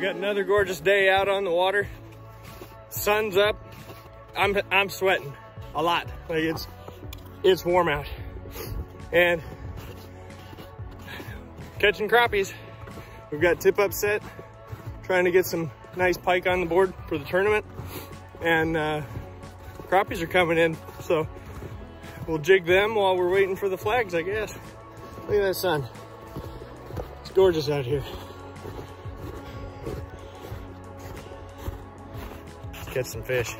We got another gorgeous day out on the water. Sun's up. I'm I'm sweating a lot. Like it's it's warm out. And catching crappies. We've got tip up set, trying to get some nice pike on the board for the tournament. And uh, crappies are coming in, so we'll jig them while we're waiting for the flags, I guess. Look at that sun. It's gorgeous out here. Catch some fish.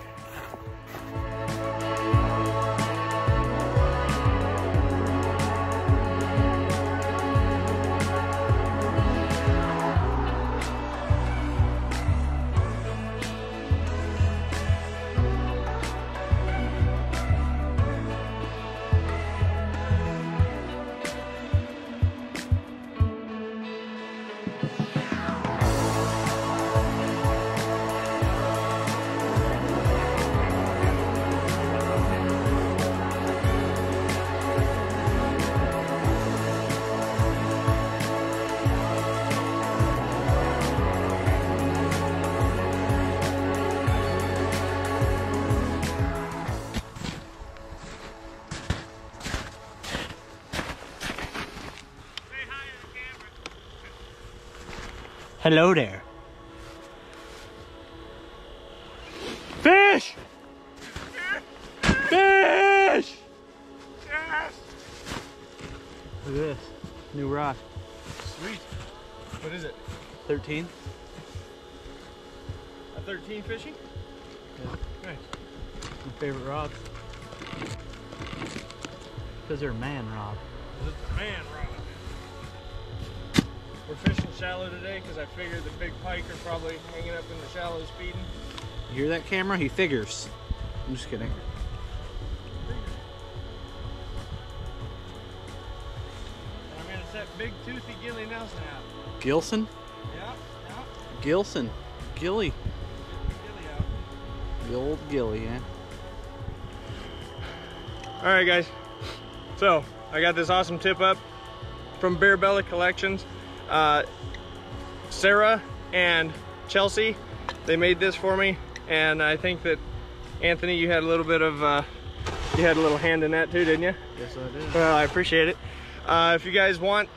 Hello there. Fish! Fish! Look at this. New rock. Sweet. What is it? 13. A 13 fishing? Yeah. Nice. My favorite rods. Because they're man rod. It's a man rod. We're fishing shallow today because I figured the big pike are probably hanging up in the shallows feeding. You hear that camera? He figures. I'm just kidding. I'm gonna set big toothy Gilly Nelson out. Gilson? Yeah, yeah. Gilson. Gilly. Gilly out. The old Gilly, yeah. All right, guys. So I got this awesome tip up from Bear Bella Collections. Uh, Sarah and Chelsea, they made this for me, and I think that Anthony, you had a little bit of, uh, you had a little hand in that too, didn't you? Yes, I did. Well, I appreciate it. Uh, if you guys want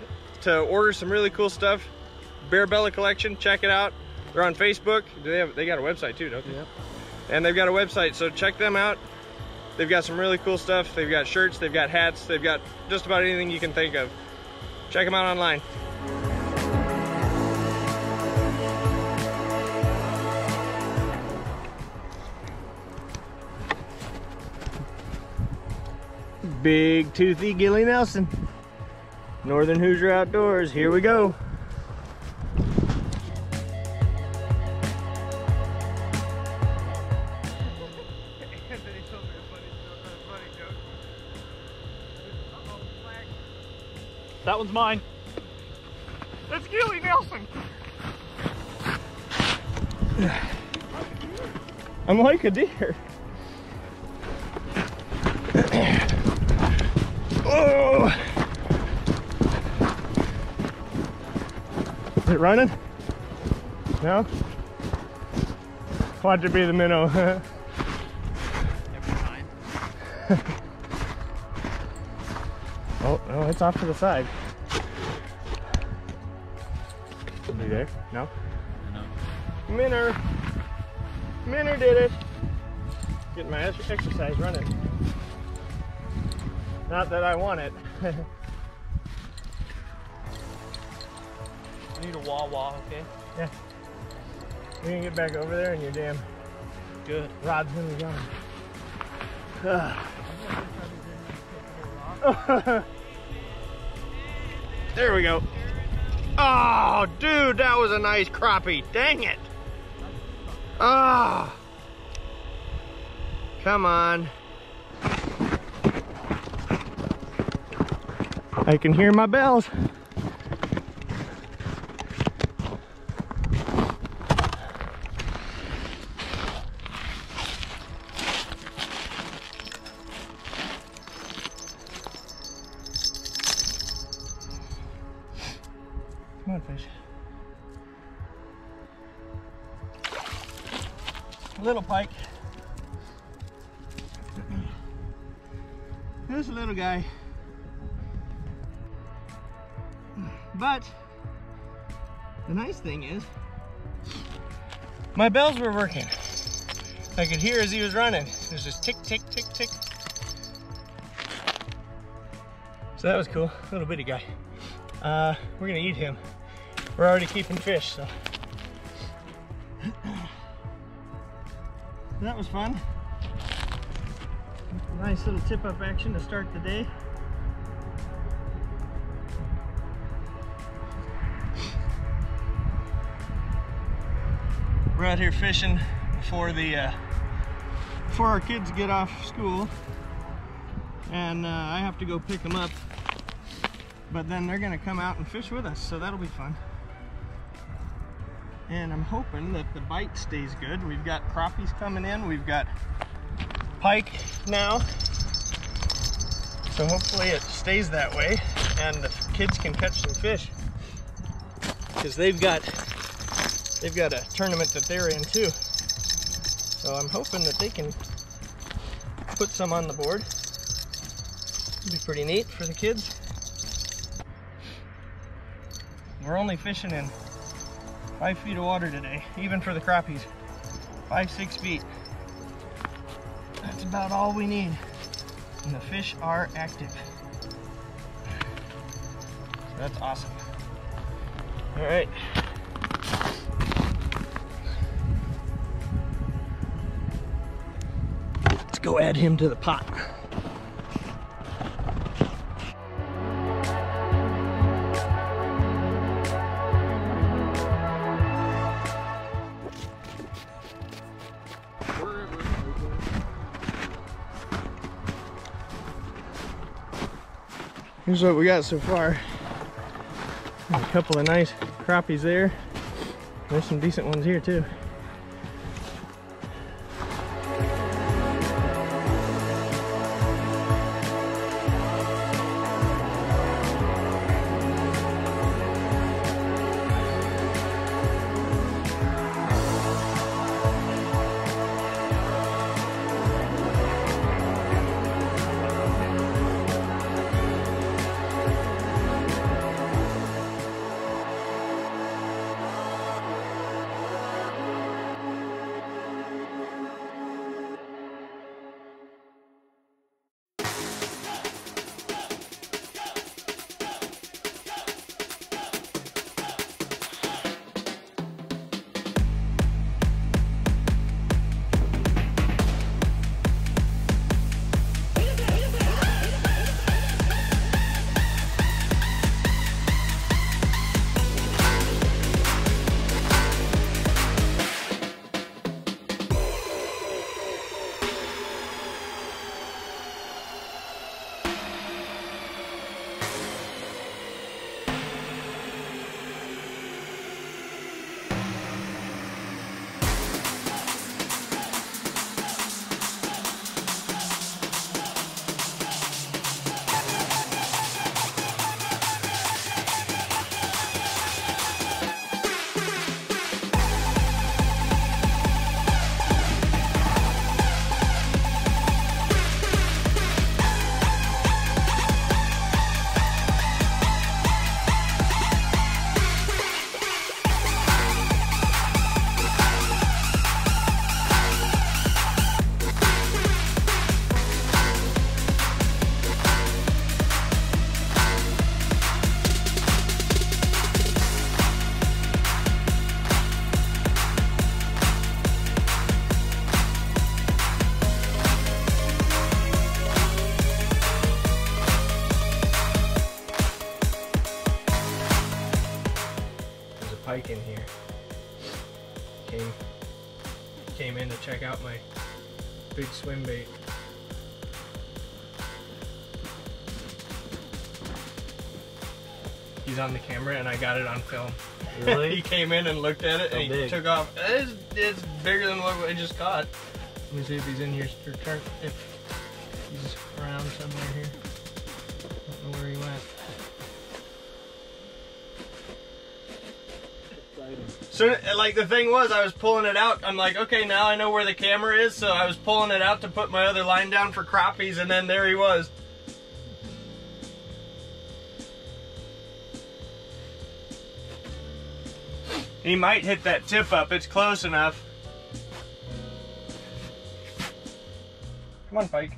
to order some really cool stuff, Bear Belly Collection, check it out. They're on Facebook. Do They have, they got a website too, don't they? Yep. and they've got a website so check them out they've got some really cool stuff they've got shirts they've got hats they've got just about anything you can think of check them out online big toothy gilly nelson northern hoosier outdoors here we go Anthony told me a funny, a funny joke. Uh-oh, flag. That one's mine. That's Gilly Nelson. I'm like a deer. It running? No? Watch it be the minnow. Oh, no, it's off to the side. Be there? No? No. Minner. Minner did it. Getting my exercise running. Not that I want it. wah wah, okay? yeah. We can get back over there and your damn Good. rod's gonna be gone. there we go. Oh, dude, that was a nice crappie. Dang it. Ah. Come on. I can hear my bells. My bells were working. I could hear as he was running. There's just tick, tick, tick, tick. So that was cool, little bitty guy. Uh, we're gonna eat him. We're already keeping fish, so. that was fun. Nice little tip up action to start the day. We're out here fishing before the uh, before our kids get off school, and uh, I have to go pick them up. But then they're gonna come out and fish with us, so that'll be fun. And I'm hoping that the bite stays good. We've got crappies coming in. We've got pike now. So hopefully it stays that way and the kids can catch some fish. Because they've got they've got a tournament that they're in too. So I'm hoping that they can put some on the board. It'd be pretty neat for the kids. We're only fishing in five feet of water today, even for the crappies. Five, six feet. That's about all we need. And the fish are active. So that's awesome. All right. Go add him to the pot. Here's what we got so far. A couple of nice crappies there. There's some decent ones here too. Film. Really? he came in and looked at it How and he big? took off. It's, it's bigger than what I just caught. Let me see if he's in here. Turn, if he's around somewhere here. I don't know where he went. So, uh, like, the thing was, I was pulling it out. I'm like, okay, now I know where the camera is. So I was pulling it out to put my other line down for crappies, and then there he was. He might hit that tip up. It's close enough. Come on, Pike.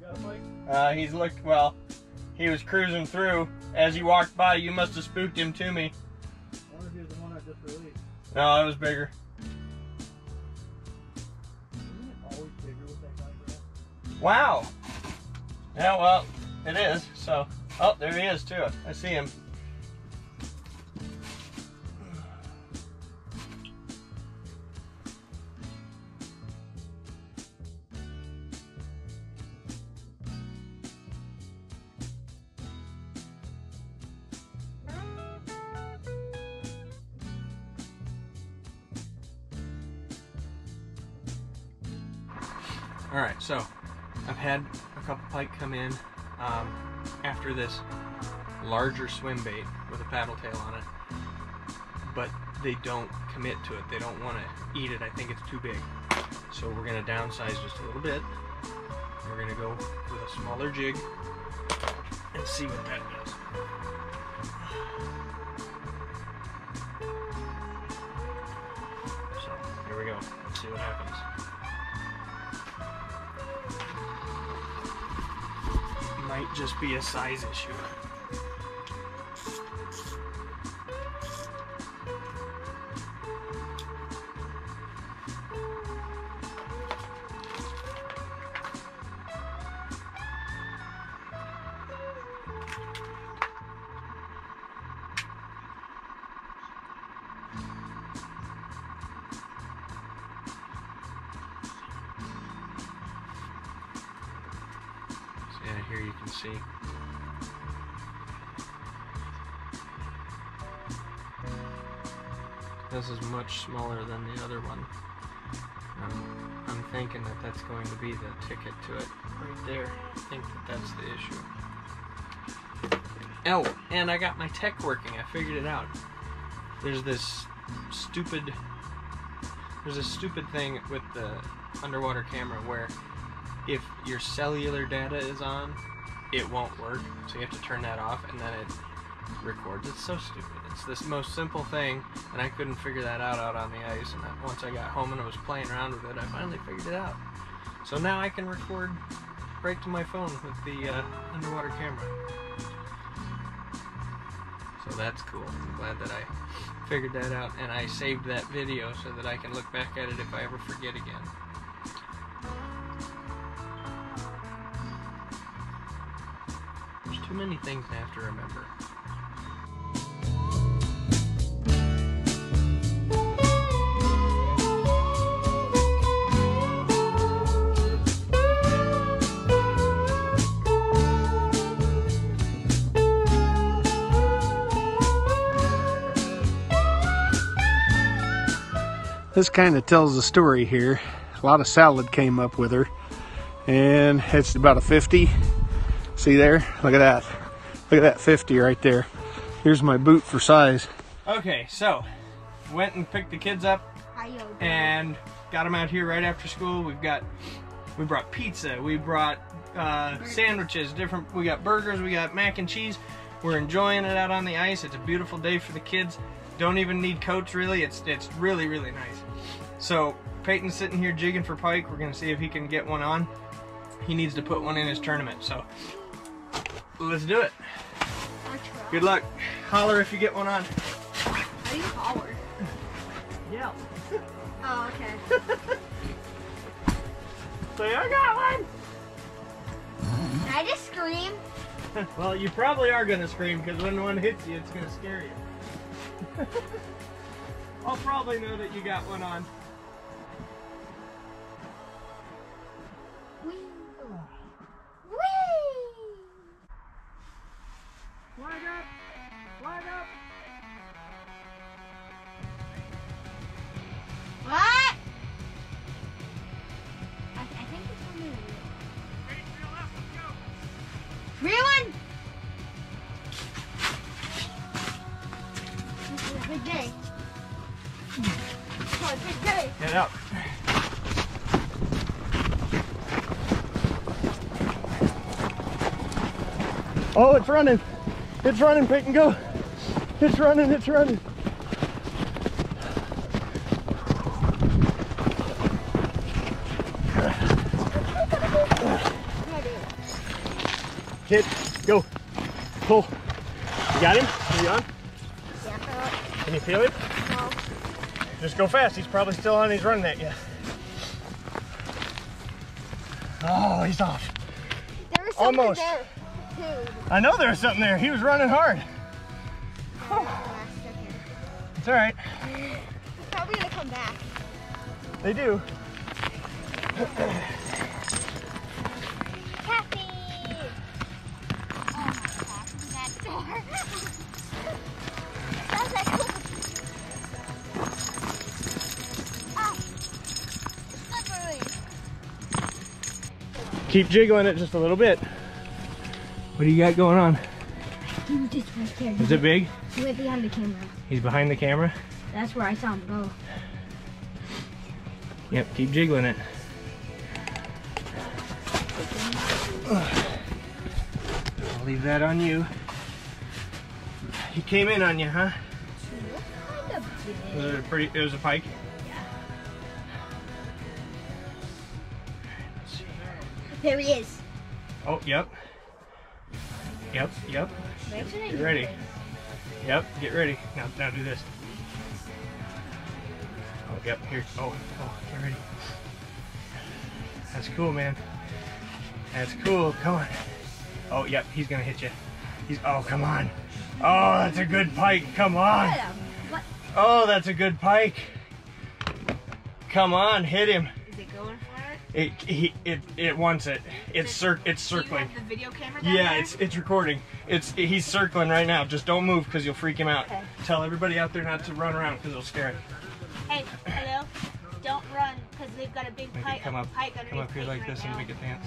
You got a bike? Uh, he's looked, well, he was cruising through. As he walked by, you must have spooked him to me. I wonder if he was the one I just released. No, it was bigger. Isn't it always bigger with that Wow. Yeah, well, it is. So, oh, there he is too. I see him. All right, so I've had a couple pike come in um, after this larger swim bait with a paddle tail on it, but they don't commit to it. They don't want to eat it. I think it's too big. So we're gonna downsize just a little bit. We're gonna go with a smaller jig and see what that does. So here we go. Let's see what happens. Just be a size issue. See. This is much smaller than the other one. Um, I'm thinking that that's going to be the ticket to it right there. I think that that's the issue. Oh, and I got my tech working. I figured it out. There's this stupid. There's a stupid thing with the underwater camera where if your cellular data is on, it won't work. So you have to turn that off and then it records. It's so stupid. It's this most simple thing, and I couldn't figure that out out on the ice. And once I got home and I was playing around with it, I finally figured it out. So now I can record right to my phone with the uh, underwater camera. So that's cool. I'm glad that I figured that out, and I saved that video so that I can look back at it if I ever forget again. Too many things I have to remember. This kind of tells the story here. A lot of salad came up with her, and it's about a 50. See there? Look at that. Look at that 50 right there. Here's my boot for size. Okay, so went and picked the kids up and got them out here right after school. We've got we brought pizza, we brought uh, sandwiches, different. We got burgers, we got mac and cheese. We're enjoying it out on the ice. It's a beautiful day for the kids. Don't even need coats really. It's it's really really nice. So Peyton's sitting here jigging for pike. We're gonna see if he can get one on. He needs to put one in his tournament. So let's do it. Good luck. Holler if you get one on. How do you holler? Yeah. Oh, okay. Say I got one. Can I just scream? Well, you probably are gonna scream because when one hits you, it's gonna scare you. I'll probably know that you got one on. It's running. It's running, Peyton, go. It's running, it's running. Kid, go. Pull. You got him? Are you on? Can you feel him? Just go fast. He's probably still on. He's running at you. Oh, he's off. Almost. there I know there was something there. He was running hard. It's all right. He's probably gonna come back. They do. Happy! Oh my gosh, that door. Ah, slippery. Keep jiggling it just a little bit. What do you got going on? Was just right there. Is it big? He went behind the camera. He's behind the camera. That's where I saw him go. Yep, keep jiggling it. I'll leave that on you. He came in on you, huh? Big. Was it a pretty? It was a pike. There he is. Oh, yep. Yep, yep. Get ready. Yep, get ready. Now, now do this. Oh, yep, here. Oh, oh, get ready. That's cool, man. That's cool. Come on. Oh, yep, he's gonna hit you. He's. Oh, come on. Oh, that's a good pike. Come on. Oh, that's a good pike. Come on, hit him. It? He it it wants it. It's cir- it's circling. the video camera Yeah, there? it's it's recording. It's he's circling right now. Just don't move because you'll freak him out. Okay. Tell everybody out there not to run around because it'll scare him. Hey, hello. Don't run because they've got a big Make pike, come up, pike come up here like right this now. and make it dance.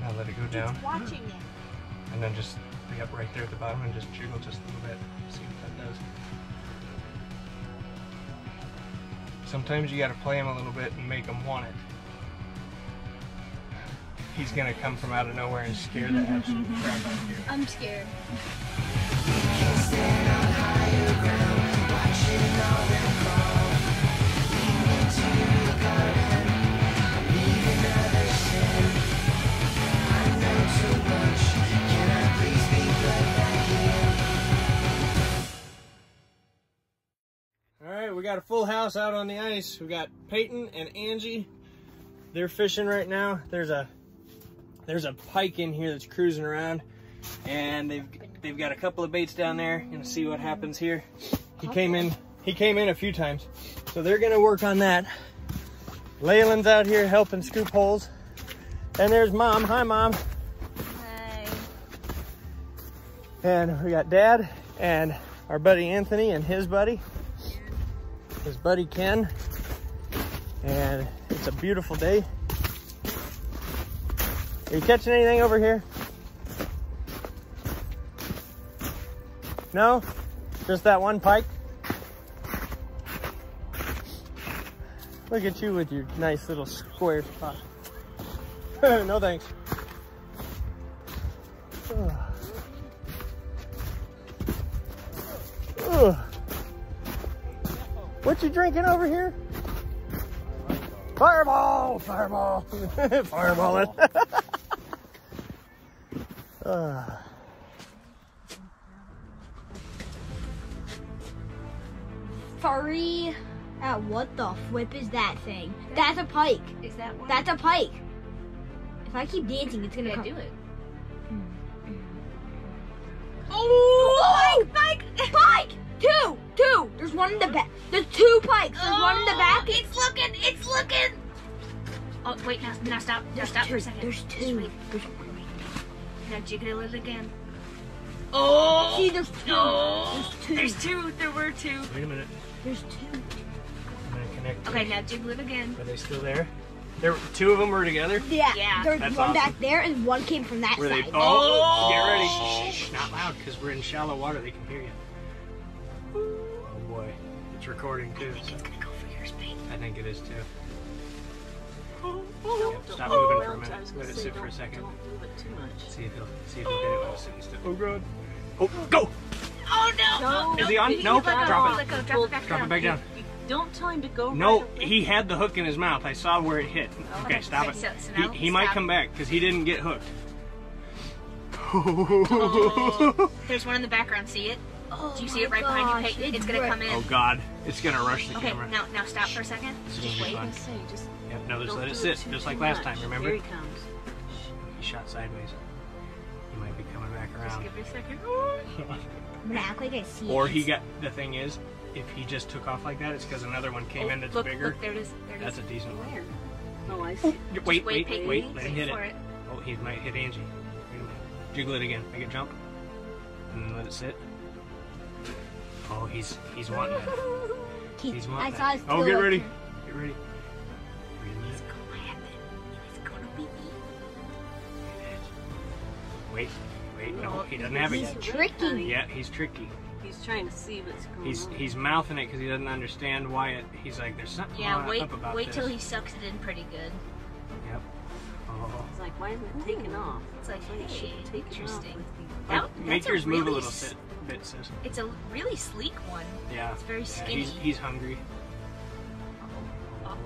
Now let it go down, It's watching it. and then just be up right there at the bottom and just jiggle just a little bit. See what that does. Sometimes you got to play him a little bit and make him want it. He's gonna come from out of nowhere and scare the absolute crap out of you. I'm scared. Got a full house out on the ice. We got Peyton and Angie. They're fishing right now. There's a there's a pike in here that's cruising around, and they've they've got a couple of baits down there. Gonna see what happens here. He came in he came in a few times, so they're gonna work on that. Leyland's out here helping scoop holes, and there's mom. Hi, mom. Hi. And we got dad and our buddy Anthony and his buddy, his buddy Ken. And it's a beautiful day. Are you catching anything over here? No? Just that one pike? Look at you with your nice little square spot. no thanks. What you drinking over here? Fireball! Fireball! Fireball it. Ugh. Furry. Ah, what the flip is that thing? That's a pike. Is that one? That's a pike. If I keep dancing, it's gonna yeah, do it. Oh! Pike! Pike! Pike! Two! Two! There's one in the back. There's two pikes. There's one in the oh, back. Oh, It's looking. It's looking. Oh wait, now, now stop. Now There's stop for a second. There's Just two. wait. There's, Now jiggle it again. Oh. see, there's two. No. There's two. There's two. There were two. Wait a minute. There's two. I'm gonna connect. Okay, now jiggle it again. Are they still there? There, two of them were together. Yeah. Yeah. There's That's one awesome. back there and one came from that Were they? side. Oh, get ready. Not loud because we're in shallow water. They can hear you. Oh boy, it's recording too. so It's gonna go for your spade. I think it is too. Don't- Yep, stop oh, moving for a minute. I was gonna Let it sit for a second. Don't move it too much. See if he'll see if he'll hit it while it's sitting still. Oh god. Oh go! Oh no! No. Is he on? You No, let drop it. Go, drop it back Drop down. it back down. You don't tell him to go No, right away. he had the hook in his mouth. I saw where it hit. Okay, Okay, stop so- it. so- so now he he might come back because he didn't get hooked. Oh, there's one in the background. See it? Oh Do you see it right behind you? Peyton? It's gonna come in. Oh god, it's gonna rush the Okay, camera. now now stop for a second. This is Just gonna be wait. fun. I say, just Yep, no, just let it sit, too- just too like last much. time. Here he comes. He shot sideways. He might be coming back Just around. give it a second. I'm gonna act like I see Or he got. The thing is, if he just took off like that, it's because another one came Oh, in that's look, bigger. Look, there it is. There it is. That's a decent one. Where? Oh, I see. Wait, wait, wait, Peyton. wait. Let him hit it. it. Oh, he might hit Angie. Wait a minute. Jiggle it again. Make it jump. And then let it sit. Oh, he's he's wanting it. He- He's I wanting saw it. his Oh, get like ready. Get ready. Wait a. It's gonna happen. It's gonna be me. Wait, wait. No, he doesn't have it He's yet. tricky. Yeah, he's tricky. He's trying to see what's going He's on. he's mouthing it because he doesn't understand why it. He's like, there's something Yeah, up wait, about wait this. till he sucks it in pretty good. Yep. Uh-huh. Oh. It's like, why isn't it taking off? It's like, It should hey, be taking off interesting. with That- Make- that's Make a yours move a little bit, It's a really sleek one. Yeah. It's very Yeah, he's, he's hungry. Uh-oh.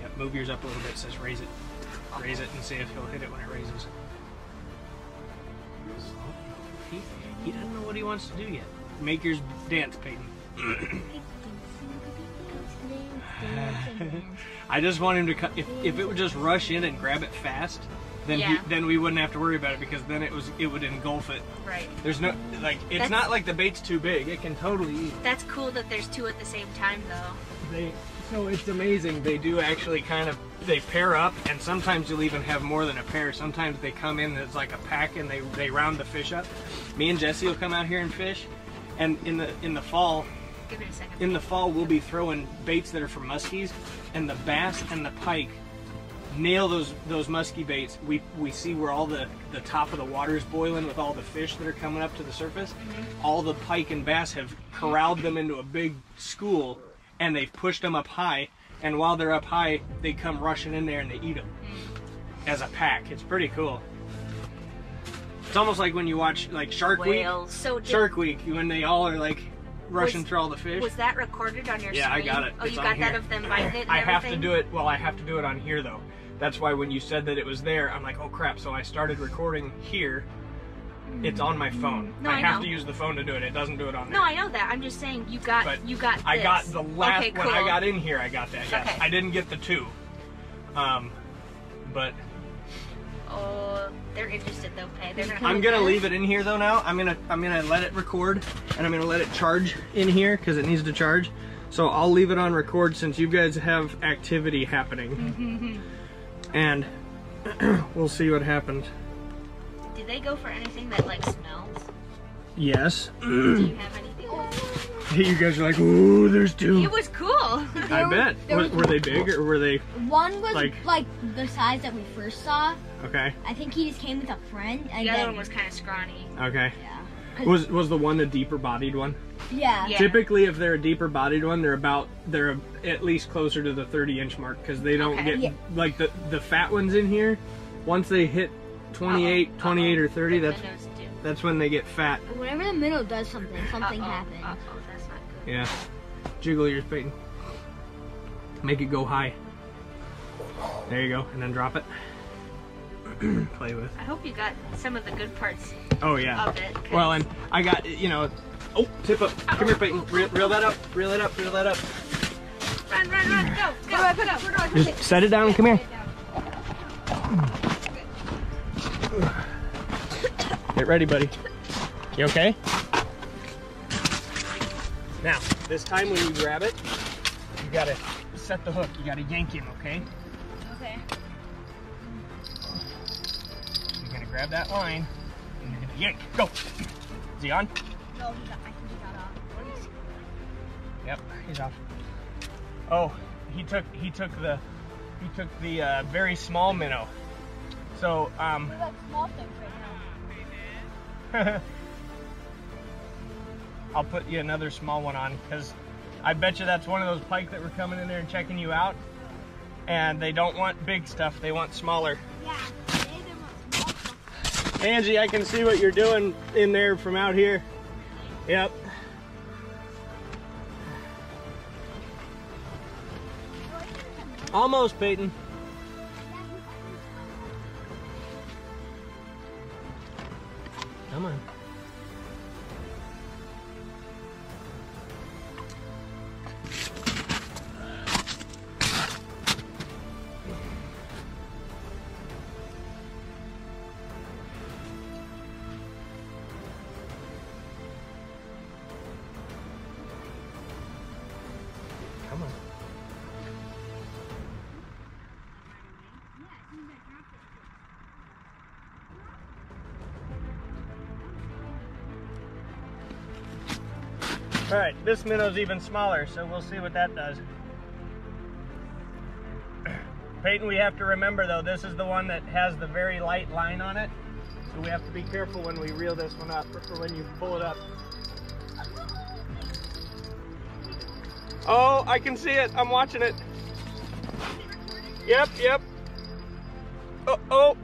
Yep, move yours up a little bit, sis. Raise it. Raise it and see if he'll hit it when it raises. He, he doesn't know what he wants to do yet. Make yours dance, Peyton. I just want him to cut. If, if it would just rush in and grab it fast, then Yeah. he, then we wouldn't have to worry about it because then it was it would engulf it. Right. There's no like it's That's- not like the bait's too big. It can totally eat. That's cool that there's two at the same time, though. They so it's amazing. They do actually kind of they pair up, and sometimes you'll even have more than a pair. Sometimes they come in as like a pack, and they they round the fish up. Me and Jesse will come out here and fish, and in the in the fall Give it a second. in the fall we'll be throwing baits that are for muskies, and the bass and the pike nail those those musky baits. We we see where all the the top of the water is boiling with all the fish that are coming up to the surface. All the pike and bass have corralled them into a big school, and they've pushed them up high. And while they're up high, they come rushing in there and they eat them as a pack. It's pretty cool. It's almost like when you watch like Shark Whales. So Week. did, Shark Week, when they all are like rushing Was- through all the fish. was that recorded on your Yeah, I screen? got it. Oh, It's you on got that of them biting it and I have to everything? do it. Well, I have to do it on here though. That's why when you said that it was there, I'm like, oh crap. So I started recording here. It's on my phone. No, I I have know. to use the phone to do it. It doesn't do it on there. No, I know that. I'm just saying you got But you got. I got the last okay, when I got in here. I got that. Yes. Okay. I didn't get the two. Um, but Oh, they're interested though, Pay. They're gonna. I'm gonna leave it in here though. Now I'm gonna I'm gonna let it record and I'm gonna let it charge in here because it needs to charge. So I'll leave it on record since you guys have activity happening, and we'll see what happens. Do they go for anything that like smells? Yes. Do you have anything? you guys are like, ooh, there's two. It was cool. I bet. there Were, was- were they big or were they One was Like- like, the size that we first saw. okay? I think he just came with a friend. And The other then, one was kind of scrawny. Okay. Yeah. Was was the one the deeper bodied one? Yeah. Yeah. Typically, if they're a deeper bodied one, they're about they're at least closer to the 30 inch mark because they don't Okay. get Yeah. like the the fat ones in here. Once they hit 28, Uh-oh, 28 or uh-oh. 30, The that's do. that's when they get fat. Whenever the minnow does something, something Uh-oh, happens. Uh-oh, that's not good. Yeah. Jiggle yours, Peyton. Make it go high. There you go, and then drop it. Play with. I hope you got some of the good parts Oh yeah. of it. 'cause- Well, and I got you know. Oh, tip up. Come here, Peyton. Reel, reel that up. Reel it up. Reel that up. run, run, run, go, go, Where do I put it? Where do Just set it down. Come here. Get ready, buddy. You okay? Now, this time when you grab it, you gotta set the hook. You gotta yank him, okay? Okay. Grab that line and you're gonna yank. Go. Is he on? No, he got, I think he got off. Yep, he's off. Oh, he took he took the he took the uh, very small minnow. So um, small things right now? I'll put you another small one on because I bet you that's one of those pike that were coming in there and checking you out. And they don't want big stuff, they want smaller. Yeah. Angie, I can see what you're doing in there from out here. Yep. Almost, Peyton. Come on. All right, this minnow's even smaller, so we'll see what that does. Peyton, we have to remember though, this is the one that has the very light line on it. So we have to be careful when we reel this one up, or when you pull it up. Oh, I can see it. I'm watching it. Yep, yep. Oh, oh.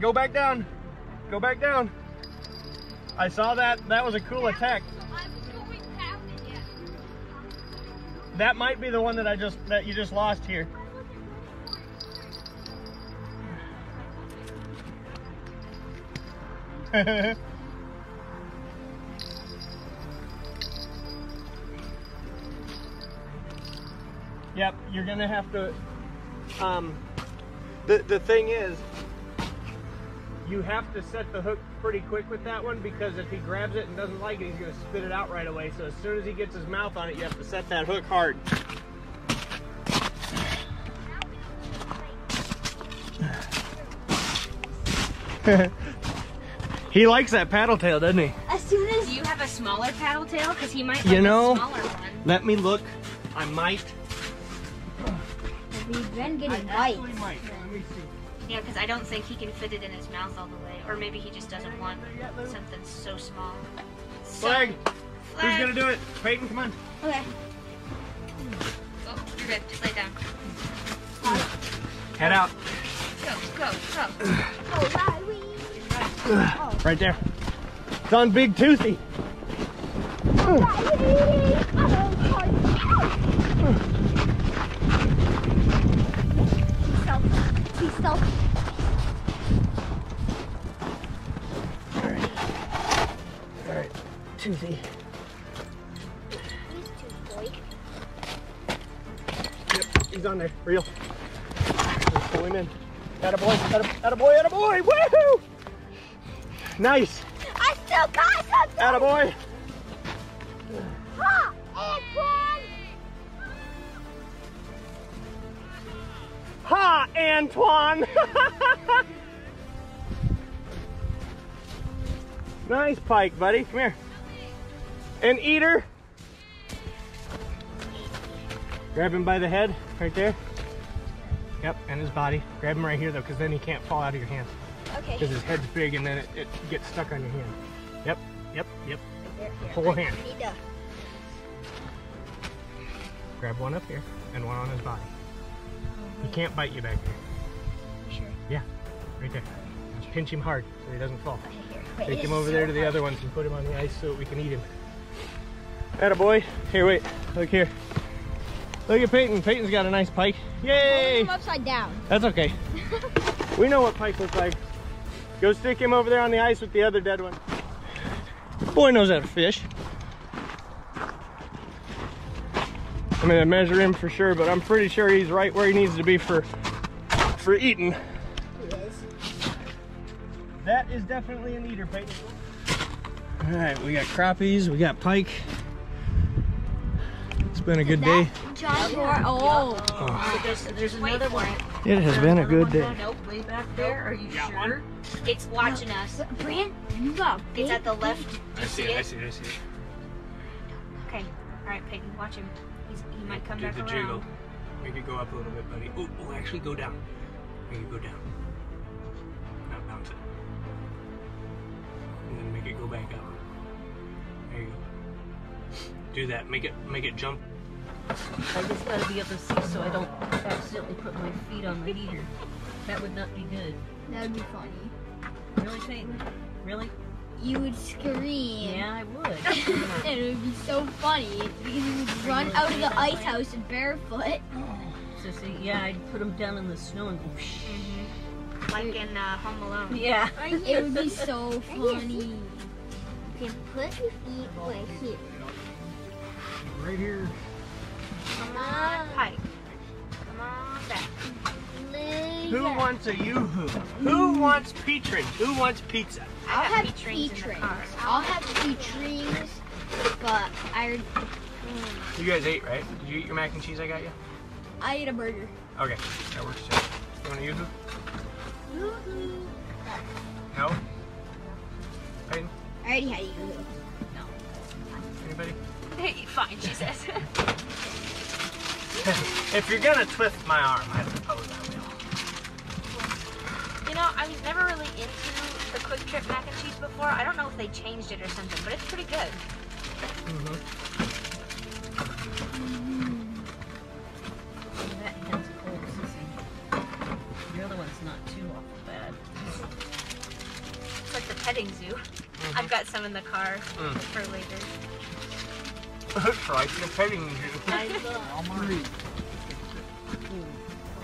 Go back down. Go back down. I saw that. That was a cool attack. That might be the one that I just that you just lost here. yep, you're gonna have to. Um, the the thing is, you have to set the hook pretty quick with that one because if he grabs it and doesn't like it, he's gonna spit it out right away. So as soon as he gets his mouth on it, you have to set that hook hard. he likes that paddle tail, doesn't he? As soon as you have a smaller paddle tail? Because he might You know- a smaller one. Let me look. I might. we've been getting I bites. Actually might. Let me see. Yeah, because I don't think he can fit it in his mouth all the way. Or maybe he just doesn't want something so small. So- Flag. Who's gonna do it? Peyton, come on. Okay. Oh, you're good. Just lay down. Head out. Go, go, go. Oh, Riley. Right there. It's on Big Toothy. Oh, He's self. All right, Toothy. Boy. Yep, he's on there. Real. Let's pull him in. Attaboy, atta- attaboy, attaboy. Woohoo! Nice. I still got something. Attaboy. Ha! Ha, Antoine. nice pike, buddy. Come here. An eater. Grab him by the head, right there. Yep, and his body. Grab him right here though, because then he can't fall out of your hand. Okay. Because his head's big and then it, it gets stuck on your hand. Yep, yep, yep. Whole hand. Need to. Grab one up here and one on his body. He can't bite you back here. Sure? Yeah, right there. Just pinch him hard so he doesn't fall. Wait, Take him over so there to the hard. other ones and put him on the ice so that we can eat him. Atta boy. Here, wait. Look here. Look at Peyton. Peyton's got a nice pike. Yay! him upside down. That's okay. we know what pike looks like. Go stick him over there on the ice with the other dead one. Boy knows how to fish. I'm gonna measure him for sure, but I'm pretty sure he's right where he needs to be for for eating. That is definitely an eater, Peyton. All right, we got crappies, we got pike. It's been a good day. John Moore. Oh. So there's, there's another one. It has been a good day. Nope, way back there. Are you sure? It's watching us. Brant, you got It's at the left. I see it, I see it, I see it. Okay. All right, Peyton, watch him. He's, he might come Do back the around. jiggle. Make it go up a little bit, buddy. Oh, oh, actually go down. Make it go down. Now bounce it. And then make it go back up. There you go. Do that. Make it make it jump. I just gotta be able to see so I don't accidentally put my feet on the heater. That would not be good. That would be funny. Really, Peyton? Really? You would scream. Yeah, I would. And it would be so funny because you would run out of the ice house barefoot. so see, yeah, I'd put them down in the snow and go. Whoosh. Like in uh, Home Alone. Yeah. It would be so funny. You can put your feet right here. Right here. Come on, Pike. Come on. Who wants a yoo-hoo? Who mm. wants pizza? Who wants pizza? I'll I have got pea pea trains in the trays. car. I'll have pea trays, but I You guys ate, right? Did you eat your mac and cheese I got you? I ate a burger. Okay, that works too. You want a yoo-hoo? No? Peyton? I already had you. Anybody? Hey, fine, she says. if you're gonna twist my arm, I know, I was never really into the Quick Trip mac and cheese before. I don't know if they changed it or something, but it's pretty good. That hen's cold, sissy. The other one's not too awful bad. It's like the petting zoo. I've got some in the car Mm. for later. it's like the petting zoo. I love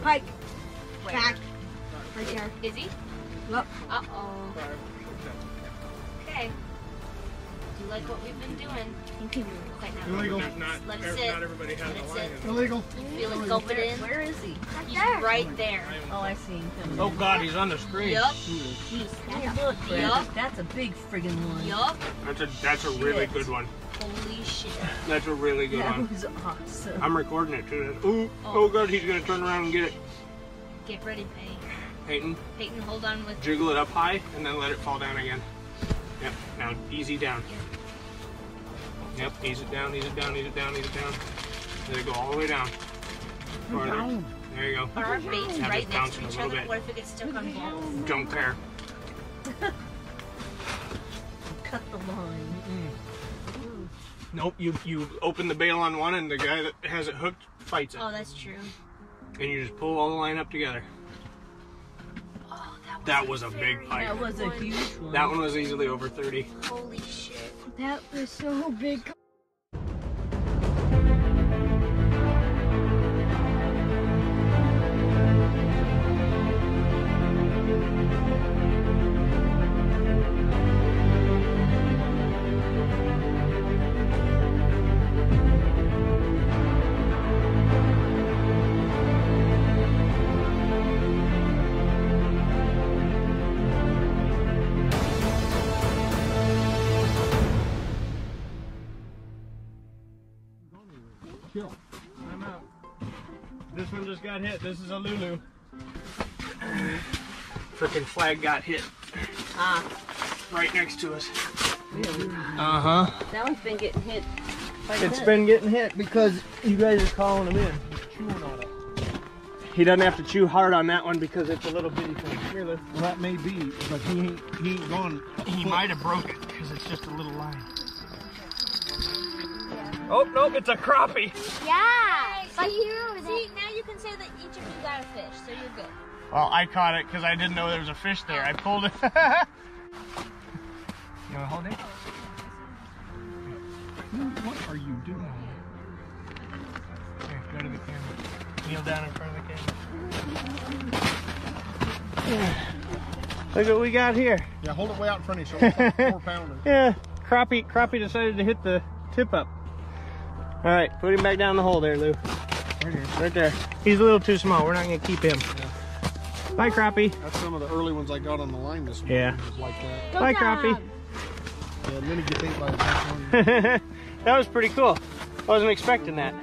Pike. Where? Back. Right there. Is he? Yep. Uh oh. Okay. Do you like what we've been doing? Okay, now Illegal. Not, not, Let it ev- sit. not everybody has Let it a sit. Illegal. Feel it gulp it in. Where is he? He's right there. Oh, I see him. Oh god, he's on the screen. Yup. Look, Yup. that's a big friggin' one. Yup. That's a that's a really good one. Holy shit. That's a really good That one. was awesome. I'm recording it too. Ooh, oh god, he's gonna turn around and get it. Get ready, Peyton. Peyton, Peyton, hold on with. jiggle it up high and then let it fall down again. Yep. Now easy down. Yep. Ease it down. Ease it down. Ease it down. Ease it down. Let it go all the way down. Farther. There you go. Are our baits Have right next to each other? bit. What if it gets stuck on both? Don't care. Cut the line. Nope. You you open the bail on one and the guy that has it hooked fights it, Oh, that's true. and you just pull all the line up together. That was, a big pike. That was a huge one. That one was easily over 30. Holy shit. That was so big. Got hit. This is a Lulu. Freaking flag got hit Ah, right next to us. really? Uh huh. That one's been getting hit. quite a It's bit. been getting hit because you guys are calling him in. Chewing on it. He doesn't have to chew hard on that one because it's a little bitty thing. Here, Well, that may be, but he ain't, he ain't gone. He might have broke it because it's just a little line. Oh, nope, it's a crappie. Yeah. But you See, now you can say that each of you got a fish, so you're good. Well, I caught it because I didn't know there was a fish there. I pulled it. you want to hold it? What are you doing? Here, go to the camera. Kneel down in front of the camera. Look what we got here. Yeah, hold it way out in front of you. So it's like four pounder. Yeah, crappie, crappie decided to hit the tip up. All right, put him back down the hole there, Lou. Right here. Right there. He's a little too small. We're not gonna keep him. Bye, crappie. That's some of the early ones I got on the line this morning. Yeah. like that. Bye, crappie. Yeah, and then he gets ate by the one. that was pretty cool. I wasn't expecting that.